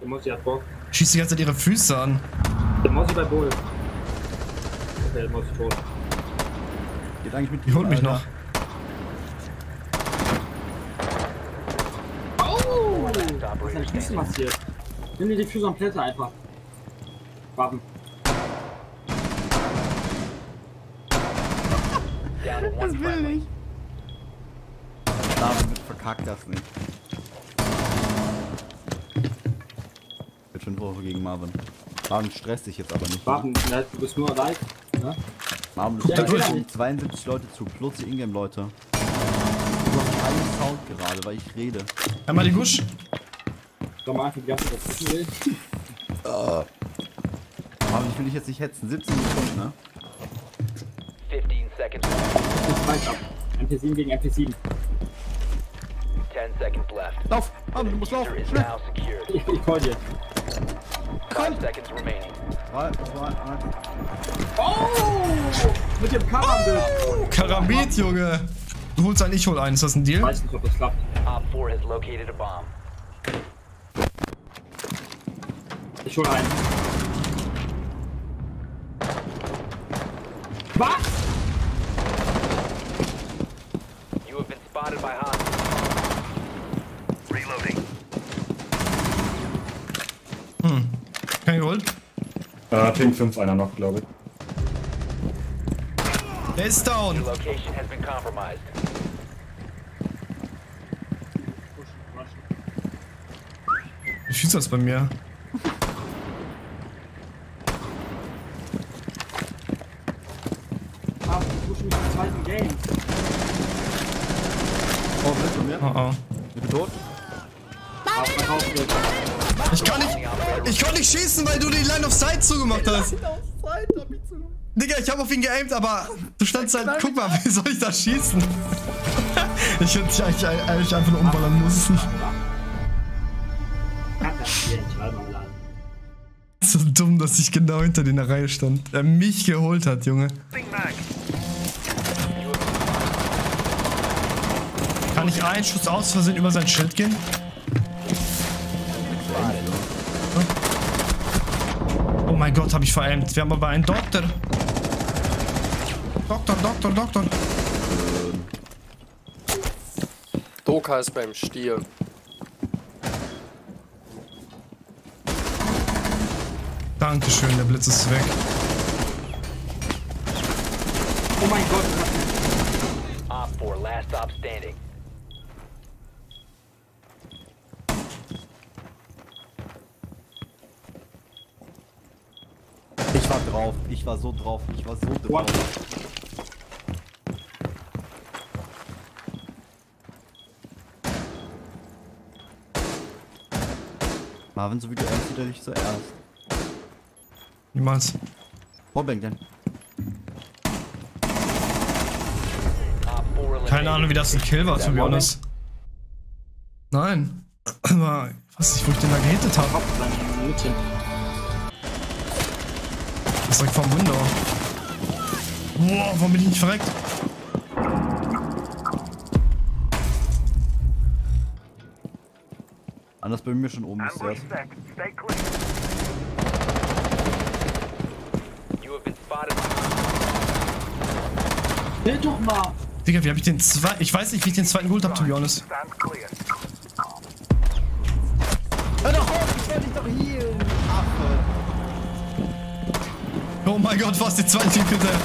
Der Mossi hat Bock. Schießt die ganze Zeit ihre Füße an. Der Mossi bei Bull. Okay, der Mossi tot. Geht eigentlich mit Die holt mich noch. Oh! Was ist denn Schießen passiert? Nimm die Diffuser und Plätze einfach. Down to one friendly. David verkackt das nicht. Wird schon hoch gegen Marvin. Marvin stresst dich jetzt aber nicht. Waffen, ne, du bist nur live. Ne? Marvin, Ja, du durch. gucken 72 Leute zu, plus die Ingame-Leute. Du hast keinen Sound gerade, weil ich rede. Einmal die Gusch. Soll man einfach die ganze Zeit will. Marvin, ich will dich jetzt nicht hetzen. 17 Sekunden, ne? 15 seconds left. Das Fight ab. MP7 gegen MP7. 10 seconds left. Lauf! Marvin, du musst laufen! Schnell! Ich, ich call dir. 5 seconds remaining. 3, 2, 1. Oh! Mit dem Karambit! Karambit, Junge. Du holst einen, ich hol einen. Ist das ein Ich Deal? weiß nicht, ob das klappt. Op 4 has located a bomb. Ich hol einen. Was? You have been spotted by hostiles. Kein geholt. Äh, Ping 5 einer noch, glaube ich. Der ist down. Location has been compromised. Wie schießt das bei mir? Ah, ich pushe mich im zweiten Game. Oh, bist du mir? Oh oh. Ich bin tot? Ah, verkaufen wird. Ich kann nicht. Ich konnte nicht schießen, weil du die Line of Sight zugemacht hast. Digga, ich habe auf ihn geaimt, aber du standst halt. Guck mal, wie soll ich da schießen? ich hätte dich eigentlich, eigentlich einfach nur umballern müssen. So dumm, dass ich genau hinter dir in der Reihe stand. Er mich geholt hat, Junge. Kann ich einen Schuss aus Versehen über sein Schild gehen? Mein Gott, habe ich verämt. Wir haben aber einen Doktor. Doktor, Doktor, Doktor. Doka ist beim Stier. Dankeschön, der Blitz ist weg. Oh mein Gott, Op 4, last stop standing. Drauf. Ich war so drauf. Ich war so drauf. What? Marvin, so wie du ernst wieder nicht so ernst. Niemals. Wallbang denn? Op 4 eliminated. Keine Ahnung, wie das ein Kill war, to be honest. Nein. Aber ich weiß nicht, wo ich den da gehittet habe. Ist direkt vom Window. Boah, warum bin ich nicht verreckt? Anders bei mir schon oben ist das. You have been spotted. Bild doch mal! Digga, wie hab ich den zweiten. Ich weiß nicht, wie ich den zweiten geholt habe, to be honest. Hör doch auf, ich werde dich doch hier, Oh mein Gott, was die zweite bitte?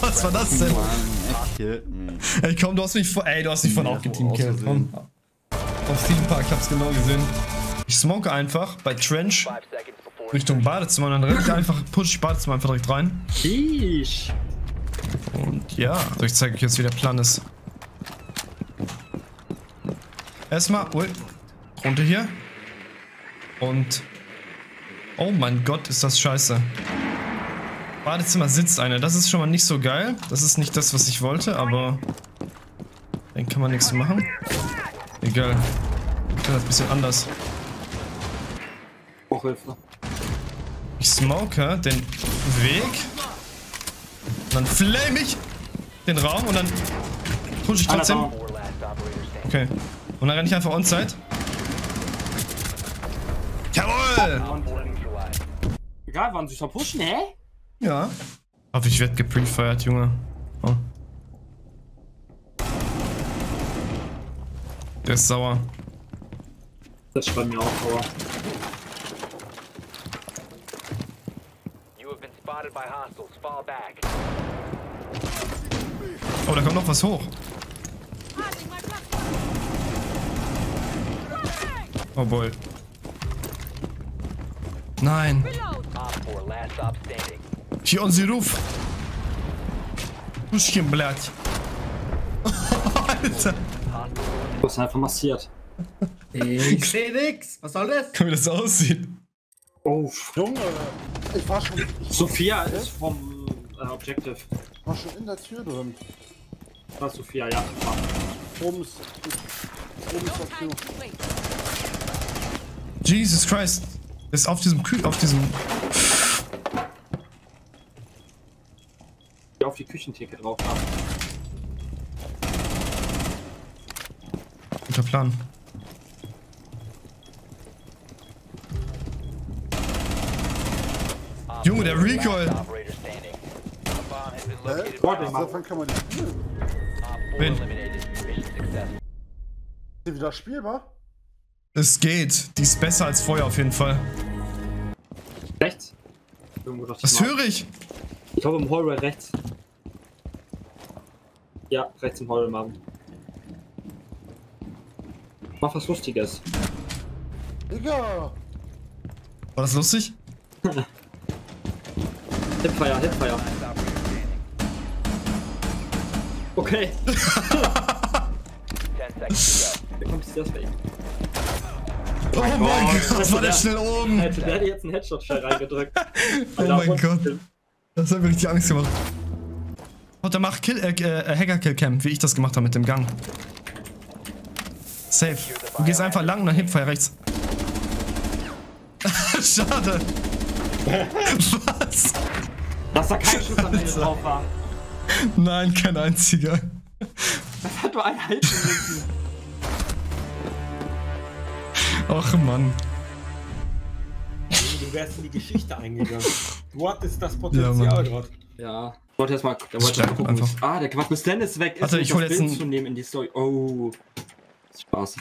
Was war das denn? Ey, komm, du hast mich vor. Ey, du hast mich von auch geteamkillt. Komm. Auf Theme Park, ich hab's genau gesehen. Ich smoke einfach bei Trench 5 seconds before Richtung Badezimmer und dann renne ich einfach, push ich Badezimmer einfach direkt rein. Sheesh! Und ja, so ich zeige euch jetzt, wie der Plan ist. Erstmal, ui, runter hier. Und. Oh mein Gott, ist das scheiße. Badezimmer sitzt einer. Das ist schon mal nicht so geil. Das ist nicht das, was ich wollte, aber. Dann kann man nichts machen. Egal. Ich kann das ein bisschen anders. Hochhilfe. Ich smoke den Weg. Und dann flame ich den Raum und dann push ich trotzdem. Okay. Und dann renne ich einfach on-site. Jawohl! Op 4 neutralized. Egal, wann sie schon pushen, hä? Ja. Hoffe, ich werde geprefeuert, Junge. Oh. Der ist sauer. Das schreibt mir auch vor. You have been spotted by hostiles. Fall back. Oh, da kommt noch was hoch. Oh boy. Nein. Hier on the roof. Pushkin, blöd. Alter. Du hast einfach massiert. Ich seh nix. Was soll das? Kann wie das aussieht. Oh, Junge. Ich war schon. Ich Sophia ist vom äh, Objective. War schon in der Tür drin. Da ist Sophia, ja. Rums. Rums auf Tür. Jesus Christ. Ist auf diesem Kü auf diesem. Die auf die Küchentheke drauf haben. Guter Plan. Junge, der 4 Recoil. Hä? Davon kann man nicht spielen. 4 Wen? Ist die wieder spielbar? Es geht. Die ist besser als vorher auf jeden Fall. Rechts? Was höre ich? Ich glaube im Hallway rechts. Ja, rechts im Hallway, Marvin. Mach was Lustiges. Digga! War das lustig? Hipfire, Hipfire. Okay, 10 seconds to da kommt das weg. Oh mein Gott. Gott, war der schnell oben. Hätte der jetzt einen Headshot schnell reingedrückt. Oh mein Gott. Das hat mir richtig Angst gemacht. Und dann mach Kill, äh, äh, Hacker-Kill-Cam, wie ich das gemacht habe mit dem Gang. Safe. Du gehst einfach lang und dann Hipfire rechts. Schade. Was? Dass da kein Schuss am Ende drauf war. Nein, kein einziger. Das hat nur ein halten. Ach Mann. Du wärst in die Geschichte eingegangen. Du hattest das Ja, Potenzial Mann. gerade. Ja. Ich wollte erst mal, ich wollte gucken. einfach. was- Ah, der Quack bis Dennis weg ist, Warte, ich das hol jetzt ein- zu nehmen in die Story. Oh. Spaß.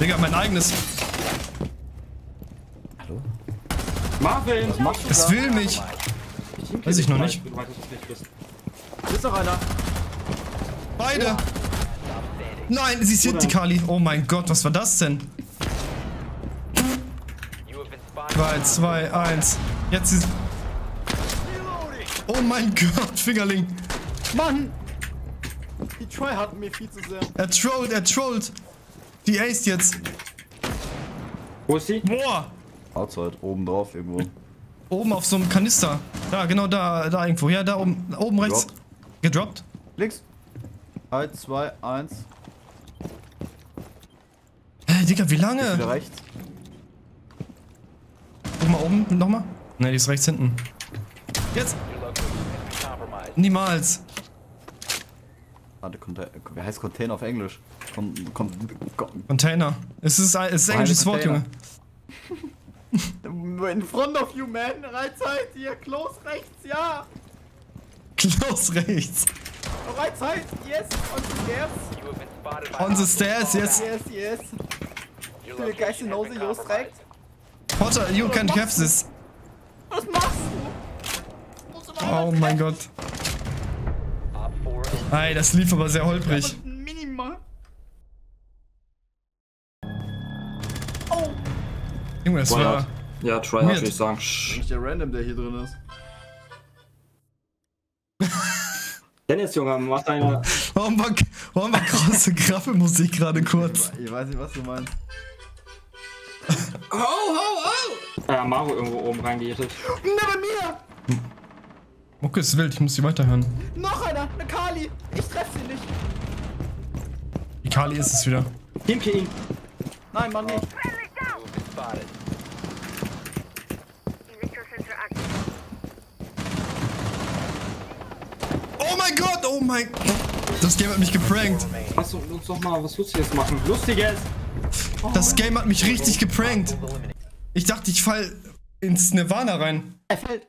Digga, mein eigenes. Marvin! Was machst Es will mich. Weiß ich noch nicht. Bist. Ist noch einer. Beide. Nein, sie ist hinten, die Kali. Oh mein Gott, was war das denn? You have been spotted. 3, 2, 1. Jetzt ist. Oh mein Gott, Fingerling. Mann! Die Try hatten mir viel zu sehr. Er trollt, er trollt. Die Ace jetzt. Wo ist sie? Boah. Outside, oben drauf irgendwo. Oben auf so einem Kanister. Da, genau da, da irgendwo. Ja, da oben, oben rechts. Drop. Gedroppt. Links. 1, 2, 1. Hä, Digga, wie Wieder lange? rechts. Guck mal oben, nochmal. Ne, die ist rechts hinten. Jetzt. Niemals. Warte, Container. Wie heißt Container auf Englisch? Kon kon Container. Es ist, ein- es ist ein englisches Wort, Junge. In front of you, man. Right side, hier. Close rechts, ja. Close rechts. Right side, yes. On the stairs. On the stairs, yes. Yes, yes. Has Nose, been Just compromised. rechts. Potter, you can have this. Was machst du? Oh mein Gott. Op 4 Ey, das lief aber sehr holprig. Minimal. Junge, das war... Ja, try Weird. würde ich sagen. Nicht der Random, der hier drin ist. Dennis, Junge, mach deine. Warum war, warum war große Graffelmusik gerade kurz? Ich weiß nicht, was du meinst. Äh, Mario irgendwo oben reingejätet. Neben mir! Mucke ist wild, ich muss sie weiterhören. Noch einer! Eine Kali! Ich treffe sie nicht! Die Kali ist es wieder. Teamke ihn. Nein, Mann, nicht! Oh mein Gott, oh mein... Das Game hat mich geprankt. Lass uns doch mal was Lustiges machen. Lustiges! Das Game hat mich richtig geprankt. Ich dachte, ich fall ins Nirvana rein. Er fällt.